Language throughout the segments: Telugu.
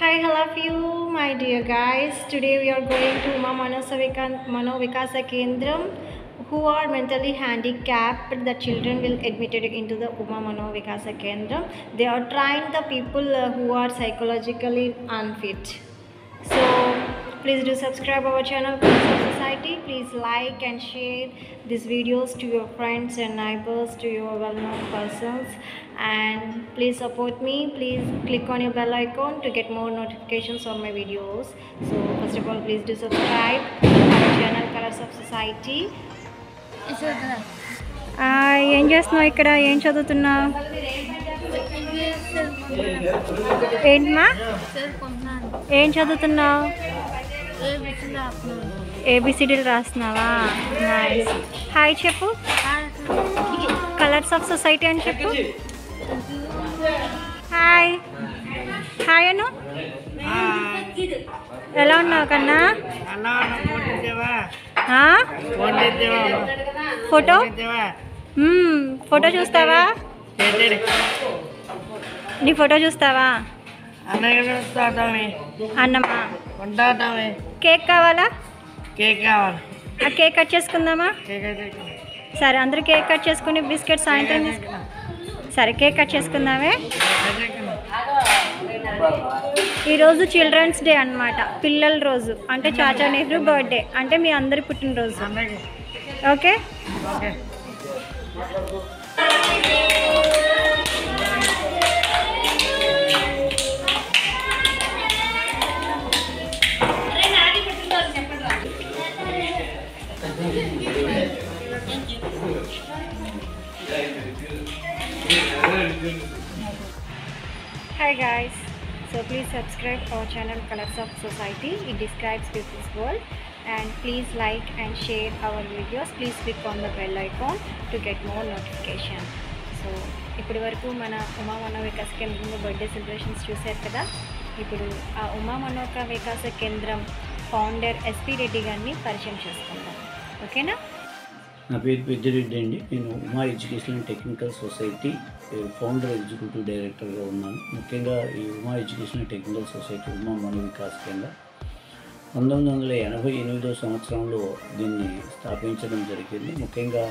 Hi, hello of you, my dear guys. Today we are going to Uma Manovikasa Kendram, who are mentally handicapped. The children will admitted into the Uma Manovikasa Kendram. They are trying the people uh, who are psychologically unfit. So please do subscribe our channel Colors of Society. Please like and share these videos to your friends and neighbors, to your well-known persons, and please support me. Please click on your bell icon to get more notifications on my videos. So first of all, please do subscribe our channel Colors of Society. ఏం చేస్తున్నావు ఇక్కడ ఏం చదువుతున్నావు ఏంటమ్మా ఏం చదువుతున్నావు ఏబిసిడీలు రాస్తున్నావా? నైస్ హాయ్ చెప్పు. కలర్స్ ఆఫ్ సొసైటీ అని చెప్పు. హాయ్ హాయ్ అను. ఎలా ఉన్నావు కన్నా? ఫోటో ఫోటో చూస్తావా? నీ ఫోటో చూస్తావా? అన్నమా? కేక్ కావాలా? కేక్ కావాలి. ఆ కేక్ కట్ చేసుకుందామా? సరే అందరూ కేక్ కట్ చేసుకుని బిస్కెట్ సాయంత్రం సరే కేక్ కట్ చేసుకుందామే. ఈరోజు చిల్డ్రన్స్ డే అన్నమాట. పిల్లల రోజు. అంటే చాచా నెహ్రూ బర్త్డే. అంటే మీ అందరి పుట్టినరోజు. Okay. Hi guys. So please subscribe our channel Colors of Society. It describes people's world. And please like and share our videos. Please click on the bell icon to get more notification. So ఇప్పటి వరకు మన ఉమా మనో వికాస కేంద్రంలో బర్త్డే సెలబ్రేషన్స్ చూశారు కదా ఇప్పుడు ఆ ఉమా మనోక వికాస కేంద్రం ఫౌండర్ ఎస్పి రెడ్డి గారిని పరిచయం చేసుకుందాం ఓకేనా నా పేరు పెద్దిరెడ్డి అండి. నేను Uma education technical society founder executive డైరెక్టర్గా ఉన్నాను. ముఖ్యంగా ఈ Uma education technical society Uma మన వికాస్ కేంద్ర. పంతొమ్మిది వందల ఎనభై ఎనిమిదో సంవత్సరంలో దీన్ని స్థాపించడం జరిగింది. ముఖ్యంగా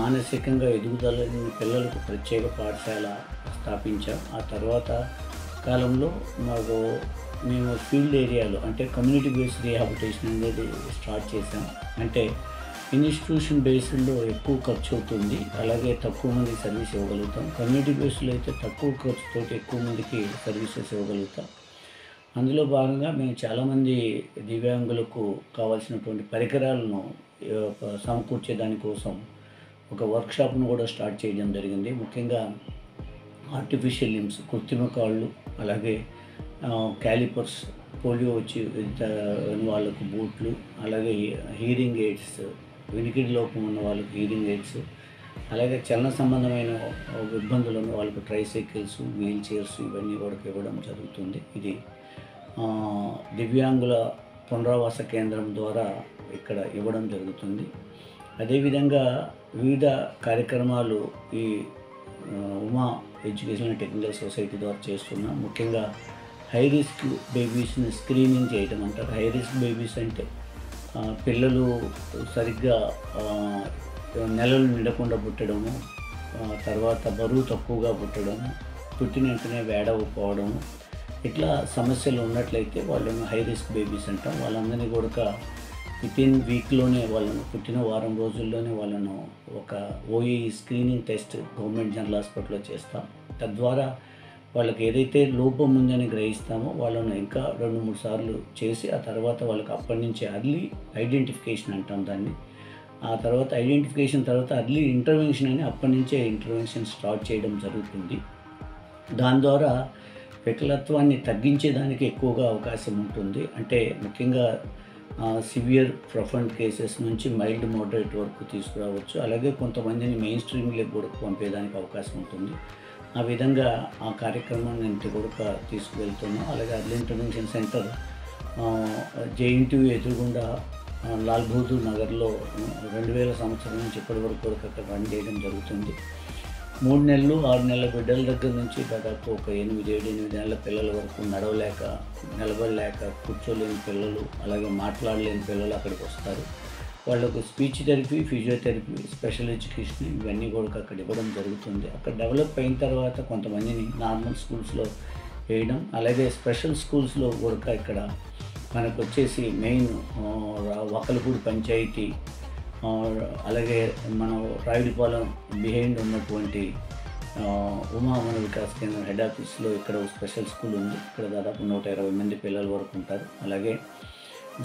మానసికంగా ఎదుగుదల పిల్లలకు ప్రత్యేక పాఠశాల స్థాపించాం. ఆ తర్వాత కాలంలో మాకు మేము ఫీల్డ్ ఏరియాలో అంటే కమ్యూనిటీ బేస్డ్ రీహాబిటేషన్ అనేది స్టార్ట్ చేసాం అంటే ఇన్స్టిట్యూషన్ బేస్డ్లో ఎక్కువ ఖర్చు అవుతుంది. అలాగే తక్కువ మంది సర్వీస్ ఇవ్వగలుగుతాం. కమ్యూనిటీ బేస్డ్లో అయితే తక్కువ ఖర్చుతో ఎక్కువ మందికి సర్వీసెస్ ఇవ్వగలుగుతాం. అందులో భాగంగా మేము చాలామంది దివ్యాంగులకు కావాల్సినటువంటి పరికరాలను సమకూర్చే దానికోసం ఒక వర్క్షాప్ను కూడా స్టార్ట్ చేయడం జరిగింది. ముఖ్యంగా ఆర్టిఫిషియల్ లిమ్స్ కృత్రిమ కాళ్ళు అలాగే క్యాలిపర్స్ పోలియో వచ్చి వాళ్ళకు బూట్లు అలాగే హీరింగ్ ఎయిడ్స్ వినికిడి లోపం ఉన్న వాళ్ళకి హీరింగ్ ఎయిడ్స్ అలాగే చలన సంబంధమైన ఇబ్బందులు ఉన్న వాళ్ళకు ట్రైసైకిల్స్ వీల్ చైర్స్ ఇవన్నీ కూడా ఇవ్వడం జరుగుతుంది. ఇది దివ్యాంగుల పునరావాస కేంద్రం ద్వారా ఇక్కడ ఇవ్వడం జరుగుతుంది. అదేవిధంగా వివిధ కార్యక్రమాలు ఈ ఉమా ఎడ్యుకేషన్ టెక్నికల్ సొసైటీ ద్వారా చేస్తున్నాం. ముఖ్యంగా హై రిస్క్ బేబీస్ని స్క్రీనింగ్ చేయడం అంటారు. హై రిస్క్ బేబీస్ అంటే పిల్లలు సరిగ్గా నెలలు నిండకుండా పుట్టడము తర్వాత బరువు తక్కువగా పుట్టడము పుట్టిన వెంటనే వేడవపోవడము ఇట్లా సమస్యలు ఉన్నట్లయితే వాళ్ళని హై రిస్క్ బేబీస్ అంటాం. వాళ్ళందరినీ కూడా విత్ ఇన్ వీక్లోనే వాళ్ళను పుట్టిన వారం రోజుల్లోనే వాళ్ళను ఒక OAE screening test government general హాస్పిటల్లో చేస్తాం. తద్వారా వాళ్ళకి ఏదైతే లోపం ఉందని గ్రహిస్తామో వాళ్ళను ఇంకా రెండు మూడు సార్లు చేసి ఆ తర్వాత వాళ్ళకి అప్పటి నుంచి అర్లీ ఐడెంటిఫికేషన్ అంటాం దాన్ని. ఆ తర్వాత ఐడెంటిఫికేషన్ తర్వాత అర్లీ ఇంటర్వెన్షన్ అని అప్పటి నుంచే ఇంటర్వెన్షన్ స్టార్ట్ చేయడం జరుగుతుంది. దాని ద్వారా వికలత్వాన్ని తగ్గించేదానికి ఎక్కువగా అవకాశం ఉంటుంది. అంటే ముఖ్యంగా సివియర్ ప్రొఫండ్ కేసెస్ నుంచి మైల్డ్ మోడరేట్ వరకు తీసుకురావచ్చు. అలాగే కొంతమందిని మెయిన్ స్ట్రీమ్లోకి కూడా పంపేదానికి అవకాశం ఉంటుంది. ఆ విధంగా ఆ కార్యక్రమాన్ని ఇంటి కొడుక తీసుకువెళ్తున్నాం అలాగే అర్లీ ఇంటర్వెన్షన్ సెంటర్ జేఎన్టీ ఎదురుగుండా లాల్ బహదూర్ నగర్లో రెండు వేల సంవత్సరం నుంచి ఇప్పటి వరకు కూడా అక్కడ రన్ చేయడం జరుగుతుంది. మూడు నెలలు ఆరు నెలల బిడ్డల దగ్గర నుంచి దాదాపు ఒక ఎనిమిది ఏడు ఎనిమిది నెలల పిల్లల వరకు నడవలేక నిలబడలేక కూర్చోలేని పిల్లలు అలాగే మాట్లాడలేని పిల్లలు అక్కడికి వస్తారు. వాళ్ళకు speech therapy physiotherapy special education ఇవన్నీ కూడా అక్కడ ఇవ్వడం జరుగుతుంది. అక్కడ డెవలప్ అయిన తర్వాత కొంతమందిని నార్మల్ స్కూల్స్లో వేయడం అలాగే స్పెషల్ స్కూల్స్లో కూడా ఇక్కడ మనకు వచ్చేసి మెయిన్ వకలపూడి పంచాయతీ అలాగే మనం రాయుడిపాలెం బిహైండ్ ఉన్నటువంటి ఆ, ఉమా మన వికాస్ కేంద్రం హెడ్ ఆఫీస్లో ఇక్కడ స్పెషల్ స్కూల్ ఉంది. ఇక్కడ దాదాపు నూట ఇరవై మంది పిల్లల వరకు ఉంటారు. అలాగే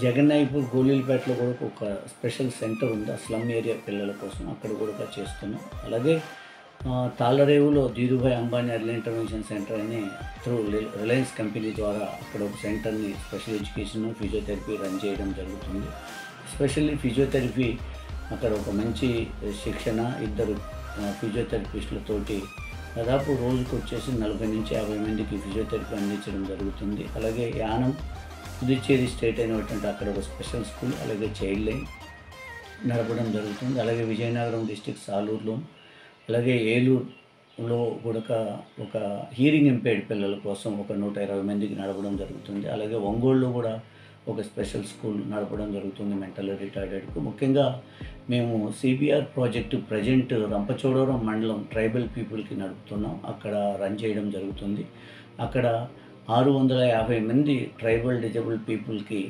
జగన్నాయపూర్ గోళీలపేటలో కూడా ఒక స్పెషల్ సెంటర్ ఉంది. ఆ స్లమ్ ఏరియా పిల్లల కోసం అక్కడ కూడా చేస్తున్నాం. అలాగే తాళరేవులో Dhirubhai Ambani early intervention centre అని త్రూ రిలయన్స్ కంపెనీ ద్వారా అక్కడ ఒక సెంటర్ని స్పెషల్ ఎడ్యుకేషన్ ఫిజియోథెరపీ రన్ చేయడం జరుగుతుంది. స్పెషల్లీ ఫిజియోథెరపీ అక్కడ ఒక మంచి శిక్షణ ఇద్దరు ఫిజియోథెరపిస్టులతోటి దాదాపు రోజుకు వచ్చేసి నలభై నుంచి యాభై మందికి ఫిజియోథెరపీ అందించడం జరుగుతుంది. అలాగే యానం పుదుచ్చేరి స్టేట్ అయినటువంటి అక్కడ ఒక స్పెషల్ స్కూల్ అలాగే చైల్డ్ లైన్ నడపడం జరుగుతుంది. అలాగే విజయనగరం డిస్టిక్ సాలూరులో అలాగే ఏలూరులో కూడా ఒక హీరింగ్ ఇంపేర్డ్ పిల్లల కోసం ఒక నూట ఇరవై మందికి నడపడం జరుగుతుంది. అలాగే ఒంగోలులో కూడా ఒక స్పెషల్ స్కూల్ నడపడం జరుగుతుంది మెంటల్ రిటార్డెడ్కు ముఖ్యంగా మేము సిబిఆర్ ప్రాజెక్టు ప్రజెంట్ రంపచోడవరం మండలం ట్రైబల్ పీపుల్కి నడుపుతున్నాం. అక్కడ రన్ చేయడం జరుగుతుంది. అక్కడ ఆరు వందల యాభై మంది ట్రైబల్ డిజబుల్ పీపుల్కి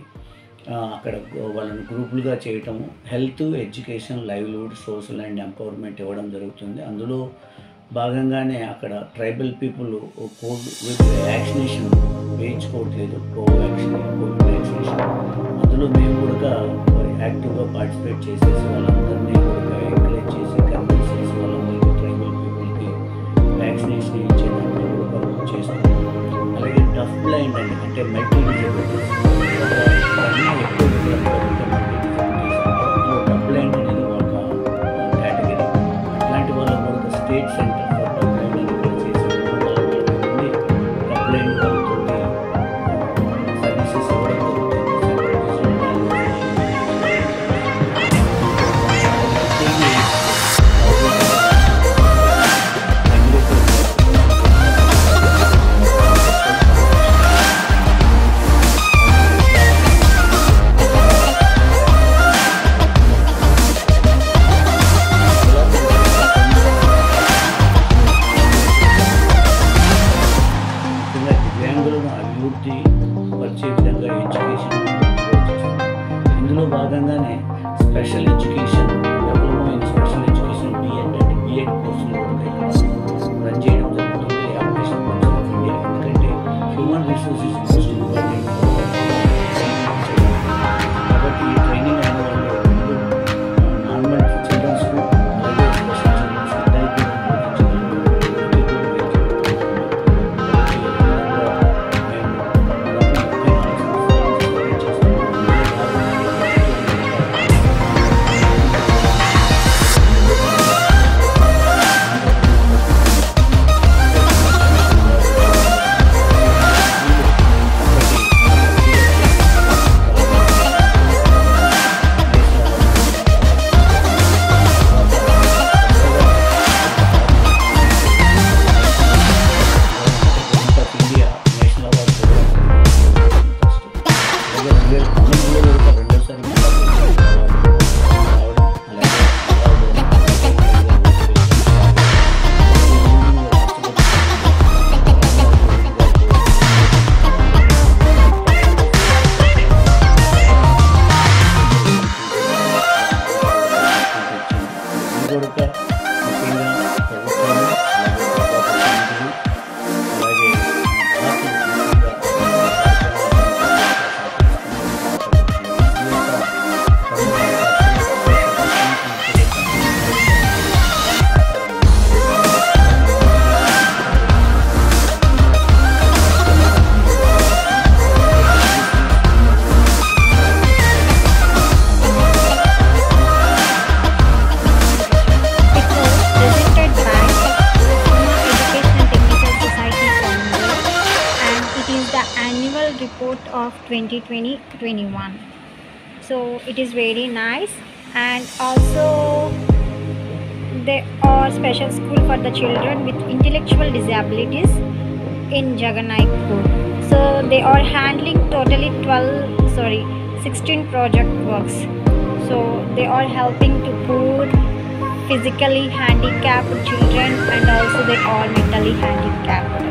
అక్కడ వాళ్ళని గ్రూపులుగా చేయటము health education livelihood social and empowerment ఇవ్వడం జరుగుతుంది. అందులో భాగంగానే అక్కడ tribal people covid with vaccination వేయించుకోవట్లేదు Covaxin Covid vaccination అందులో మేము కూడా యాక్టివ్గా పార్టిసిపేట్ చేసేసి వాళ్ళందరినీ కూడా ఎంకరేజ్ చేసి కన్విన్స్ చేసి వాళ్ళందరికీ ట్రైబల్ పీపుల్కి వ్యాక్సినేషన్ ఇచ్చే దాంట్లో కూడా చేస్తున్నాం. అలాగే డఫ్ బ్లైండ్ అండి అంటే multi disabilities special education of 2020-21. So it is very nice and also they are special school for the children with intellectual disabilities in Jagannaipur. So they are handling totally 12, sorry, 16 project works. So they are helping to poor, physically handicapped children and also they are mentally handicapped.